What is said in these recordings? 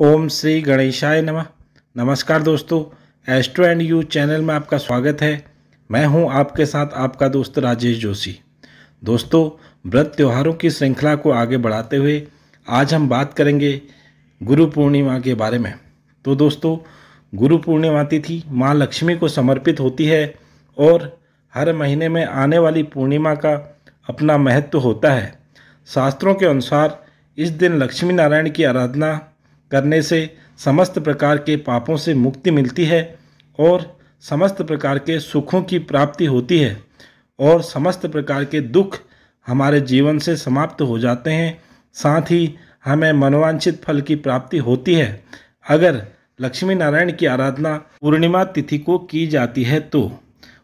ओम श्री गणेशाय नमः। नमस्कार दोस्तों एस्ट्रो एंड यू चैनल में आपका स्वागत है। मैं हूँ आपके साथ आपका दोस्त राजेश जोशी। दोस्तों, व्रत त्योहारों की श्रृंखला को आगे बढ़ाते हुए आज हम बात करेंगे गुरु पूर्णिमा के बारे में। तो दोस्तों, गुरु पूर्णिमा तिथि माँ लक्ष्मी को समर्पित होती है और हर महीने में आने वाली पूर्णिमा का अपना महत्व होता है। शास्त्रों के अनुसार इस दिन लक्ष्मी नारायण की आराधना करने से समस्त प्रकार के पापों से मुक्ति मिलती है और समस्त प्रकार के सुखों की प्राप्ति होती है और समस्त प्रकार के दुख हमारे जीवन से समाप्त हो जाते हैं। साथ ही हमें मनोवांछित फल की प्राप्ति होती है। अगर लक्ष्मी नारायण की आराधना पूर्णिमा तिथि को की जाती है तो।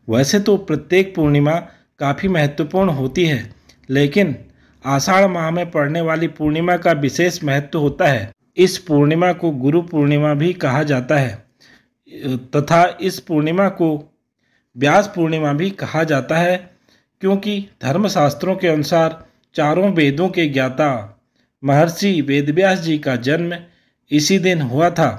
वैसे तो प्रत्येक पूर्णिमा काफ़ी महत्वपूर्ण होती है, लेकिन आषाढ़ माह में पड़ने वाली पूर्णिमा का विशेष महत्व होता है। इस पूर्णिमा को गुरु पूर्णिमा भी कहा जाता है। तथा इस पूर्णिमा को व्यास पूर्णिमा भी कहा जाता है, क्योंकि धर्मशास्त्रों के अनुसार चारों वेदों के ज्ञाता महर्षि वेदव्यास जी का जन्म इसी दिन हुआ था।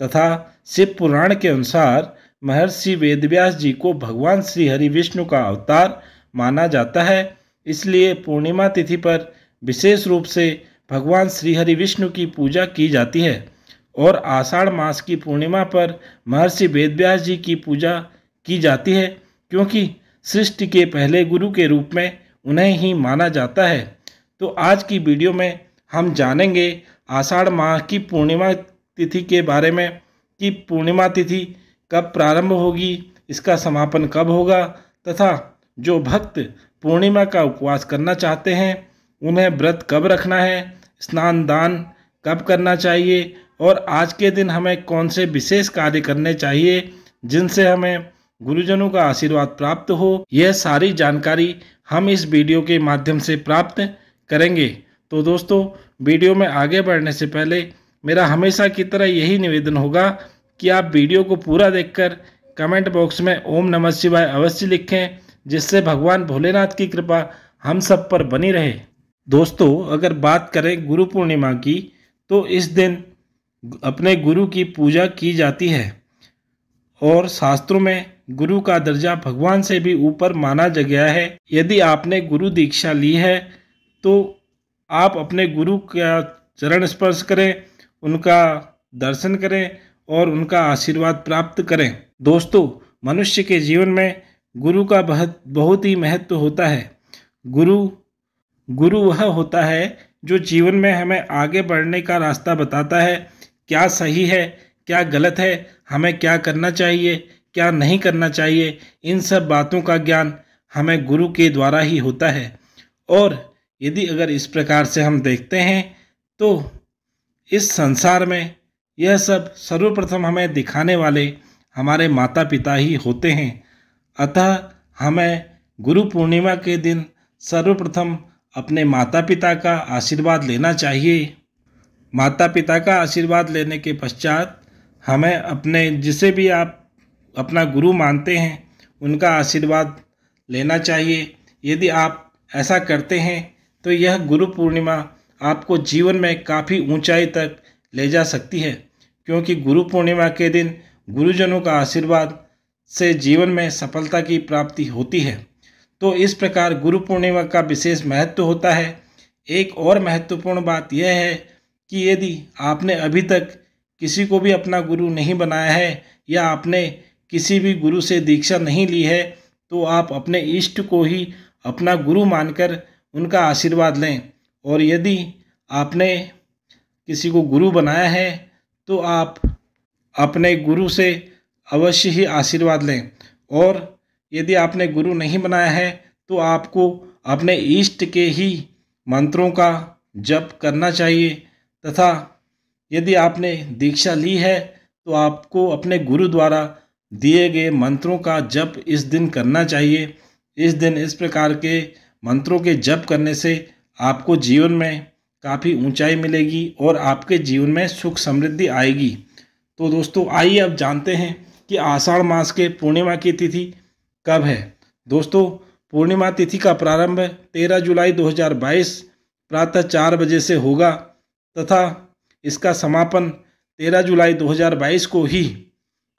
तथा शिव पुराण के अनुसार महर्षि वेदव्यास जी को भगवान श्री हरि विष्णु का अवतार माना जाता है, इसलिए पूर्णिमा तिथि पर विशेष रूप से भगवान श्रीहरि विष्णु की पूजा की जाती है और आषाढ़ मास की पूर्णिमा पर महर्षि वेदव्यास जी की पूजा की जाती है, क्योंकि सृष्टि के पहले गुरु के रूप में उन्हें ही माना जाता है। तो आज की वीडियो में हम जानेंगे आषाढ़ माह की पूर्णिमा तिथि के बारे में कि पूर्णिमा तिथि कब प्रारंभ होगी, इसका समापन कब होगा, तथा जो भक्त पूर्णिमा का उपवास करना चाहते हैं उन्हें व्रत कब रखना है, स्नान दान कब करना चाहिए, और आज के दिन हमें कौन से विशेष कार्य करने चाहिए, जिनसे हमें गुरुजनों का आशीर्वाद प्राप्त हो, यह सारी जानकारी हम इस वीडियो के माध्यम से प्राप्त करेंगे। तो दोस्तों, वीडियो में आगे बढ़ने से पहले मेरा हमेशा की तरह यही निवेदन होगा कि आप वीडियो को पूरा देखकर कमेंट बॉक्स में ओम नमः शिवाय अवश्य लिखें, जिससे भगवान भोलेनाथ की कृपा हम सब पर बनी रहे। दोस्तों, अगर बात करें गुरु पूर्णिमा की तो इस दिन अपने गुरु की पूजा की जाती है। और शास्त्रों में गुरु का दर्जा भगवान से भी ऊपर माना जा गया है। यदि आपने गुरु दीक्षा ली है तो आप अपने गुरु का चरण स्पर्श करें, उनका दर्शन करें और उनका आशीर्वाद प्राप्त करें। दोस्तों, मनुष्य के जीवन में गुरु का बहुत बहुत ही महत्व होता है। गुरु गुरु वह होता है जो जीवन में हमें आगे बढ़ने का रास्ता बताता है। क्या सही है? क्या गलत है? हमें क्या करना चाहिए? क्या नहीं करना चाहिए? इन सब बातों का ज्ञान हमें गुरु के द्वारा ही होता है। और यदि अगर इस प्रकार से हम देखते हैं तो इस संसार में यह सब सर्वप्रथम हमें दिखाने वाले हमारे माता पिता ही होते हैं। अतः हमें गुरु पूर्णिमा के दिन सर्वप्रथम अपने माता पिता का आशीर्वाद लेना चाहिए। माता पिता का आशीर्वाद लेने के पश्चात हमें अपने, जिसे भी आप अपना गुरु मानते हैं, उनका आशीर्वाद लेना चाहिए। यदि आप ऐसा करते हैं तो यह गुरु पूर्णिमा आपको जीवन में काफ़ी ऊंचाई तक ले जा सकती है, क्योंकि गुरु पूर्णिमा के दिन गुरुजनों का आशीर्वाद से जीवन में सफलता की प्राप्ति होती है। तो इस प्रकार गुरु पूर्णिमा का विशेष महत्व होता है। एक और महत्वपूर्ण बात यह है कि यदि आपने अभी तक किसी को भी अपना गुरु नहीं बनाया है या आपने किसी भी गुरु से दीक्षा नहीं ली है तो आप अपने इष्ट को ही अपना गुरु मानकर उनका आशीर्वाद लें। और यदि आपने किसी को गुरु बनाया है तो आप अपने गुरु से अवश्य ही आशीर्वाद लें। और यदि आपने गुरु नहीं बनाया है तो आपको अपने इष्ट के ही मंत्रों का जप करना चाहिए। तथा यदि आपने दीक्षा ली है तो आपको अपने गुरु द्वारा दिए गए मंत्रों का जप इस दिन करना चाहिए। इस दिन इस प्रकार के मंत्रों के जप करने से आपको जीवन में काफ़ी ऊंचाई मिलेगी और आपके जीवन में सुख समृद्धि आएगी। तो दोस्तों, आइए अब जानते हैं कि आषाढ़ मास के पूर्णिमा की तिथि कब है। दोस्तों पूर्णिमा तिथि का प्रारंभ 13 जुलाई 2022 प्रातः चार बजे से होगा तथा इसका समापन तेरह जुलाई 2022 को ही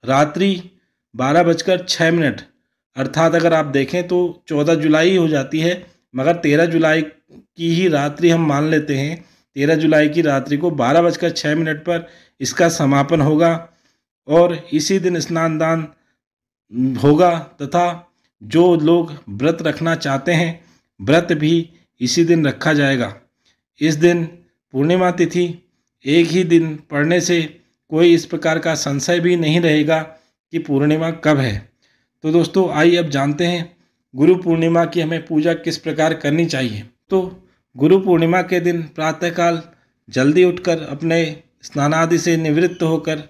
रात्रि बारह बजकर छः मिनट, अर्थात अगर आप देखें तो चौदह जुलाई हो जाती है, मगर तेरह जुलाई की ही रात्रि हम मान लेते हैं। तेरह जुलाई की रात्रि को बारह बजकर छः मिनट पर इसका समापन होगा और इसी दिन स्नान दान होगा तथा जो लोग व्रत रखना चाहते हैं, व्रत भी इसी दिन रखा जाएगा। इस दिन पूर्णिमा तिथि, एक ही दिन पढ़ने से कोई इस प्रकार का संशय भी नहीं रहेगा कि पूर्णिमा कब है। तो दोस्तों, आइए अब जानते हैं गुरु पूर्णिमा की हमें पूजा किस प्रकार करनी चाहिए। तो गुरु पूर्णिमा के दिन प्रातःकाल जल्दी उठकर अपने स्नानादि से निवृत्त होकर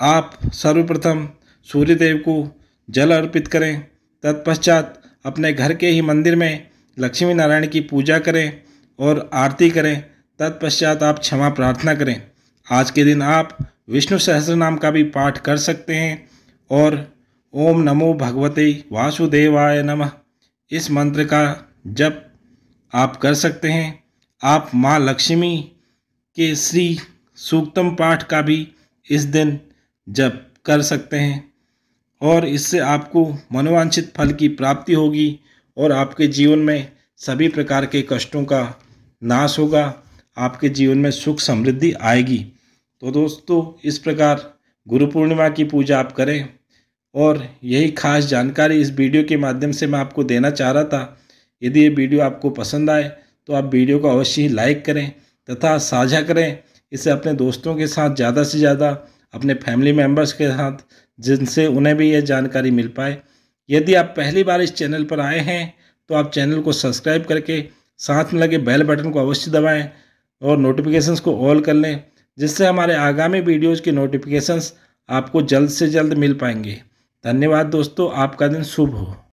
आप सर्वप्रथम सूर्यदेव को जल अर्पित करें। तत्पश्चात अपने घर के ही मंदिर में लक्ष्मी नारायण की पूजा करें और आरती करें। तत्पश्चात आप क्षमा प्रार्थना करें। आज के दिन आप विष्णु सहस्र नाम का भी पाठ कर सकते हैं और ओम नमो भगवते वासुदेवाय नमः। इस मंत्र का जप आप कर सकते हैं। आप माँ लक्ष्मी के श्री सूक्तम पाठ का भी इस दिन जप कर सकते हैं। और इससे आपको मनोवांछित फल की प्राप्ति होगी और आपके जीवन में सभी प्रकार के कष्टों का नाश होगा, आपके जीवन में सुख समृद्धि आएगी। तो दोस्तों, इस प्रकार गुरु पूर्णिमा की पूजा आप करें और यही खास जानकारी इस वीडियो के माध्यम से मैं आपको देना चाह रहा था। यदि ये वीडियो आपको पसंद आए तो आप वीडियो को अवश्य ही लाइक करें तथा साझा करें। इसे अपने दोस्तों के साथ, ज़्यादा से ज़्यादा अपने फैमिली मेंबर्स के साथ जिनसे उन्हें भी यह जानकारी मिल पाए। यदि आप पहली बार इस चैनल पर आए हैं तो आप चैनल को सब्सक्राइब करके साथ में लगे बेल बटन को अवश्य दबाएँ और नोटिफिकेशंस को ऑल कर लें, जिससे हमारे आगामी वीडियोज़ की नोटिफिकेशंस आपको जल्द से जल्द मिल पाएँगे। धन्यवाद दोस्तों, आपका दिन शुभ हो।